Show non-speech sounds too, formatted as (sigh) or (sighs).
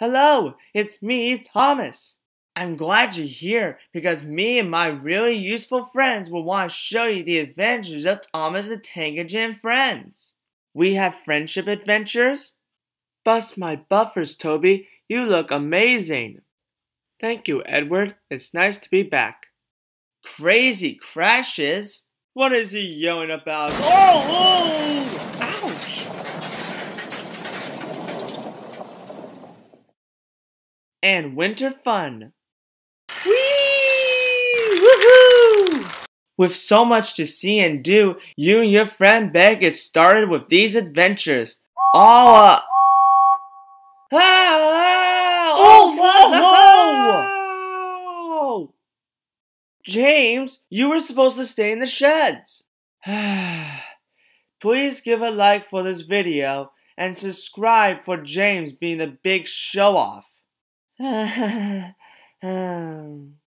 Hello, it's me, Thomas. I'm glad you're here because me and my really useful friends will want to show you the adventures of Thomas the Tank Engine friends. We have friendship adventures. Bust my buffers, Toby. You look amazing. Thank you, Edward. It's nice to be back. Crazy crashes? What is he yelling about? Oh! oh! Ouch! And winter fun. Whee! Woohoo! With so much to see and do, you and your friend Beck get started with these adventures. All uh... Ah! Oh, whoa, whoa! James, you were supposed to stay in the sheds. (sighs) Please give a like for this video and subscribe for James being the big show off. 嗯 (laughs)